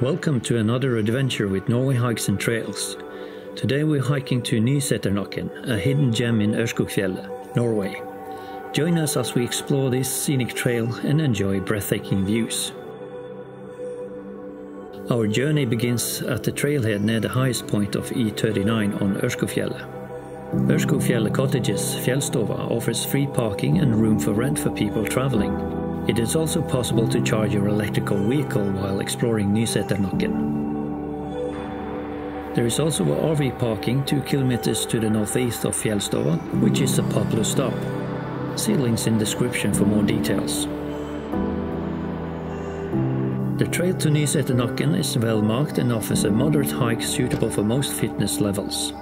Welcome to another adventure with Norway Hikes and Trails. Today we're hiking to Nyseternakken, a hidden gem in Ørskogfjellet, Norway. Join us as we explore this scenic trail and enjoy breathtaking views. Our journey begins at the trailhead near the highest point of E39 on Ørskogfjellet. Ørskogfjellet Cottages Fjellstova offers free parking and room for rent for people traveling. It is also possible to charge your electrical vehicle while exploring Nyseternakken. There is also a RV parking 2 kilometers to the northeast of Fjellstova, which is a popular stop. See links in description for more details. The trail to Nyseternakken is well marked and offers a moderate hike suitable for most fitness levels.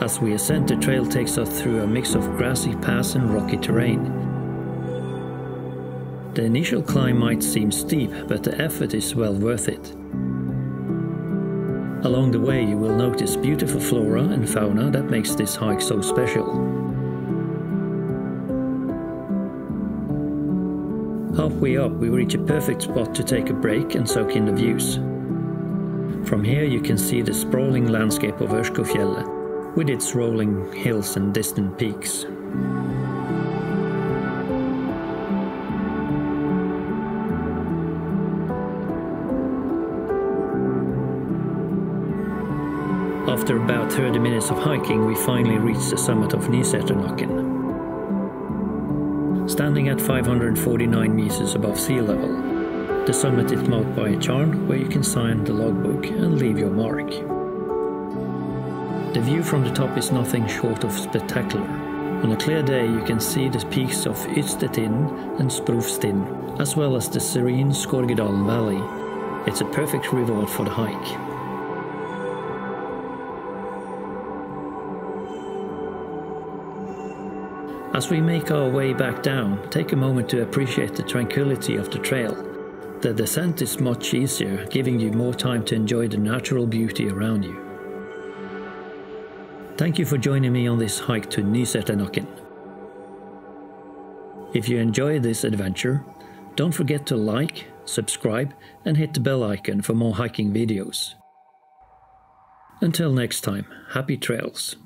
As we ascend, the trail takes us through a mix of grassy paths and rocky terrain. The initial climb might seem steep, but the effort is well worth it. Along the way, you will notice beautiful flora and fauna that makes this hike so special. Halfway up, we reach a perfect spot to take a break and soak in the views. From here, you can see the sprawling landscape of Ørskogfjellet, with its rolling hills and distant peaks. After about 30 minutes of hiking, we finally reach the summit of Nyseternakken. Standing at 549 meters above sea level, the summit is marked by a cairn where you can sign the logbook and leave your mark. The view from the top is nothing short of spectacular. On a clear day, you can see the peaks of Ytstetinden and Sprovstinden, as well as the serene Skorgedalen Valley. It's a perfect reward for the hike. As we make our way back down, take a moment to appreciate the tranquility of the trail. The descent is much easier, giving you more time to enjoy the natural beauty around you. Thank you for joining me on this hike to Nyseternakken. If you enjoyed this adventure, don't forget to like, subscribe, and hit the bell icon for more hiking videos. Until next time, happy trails.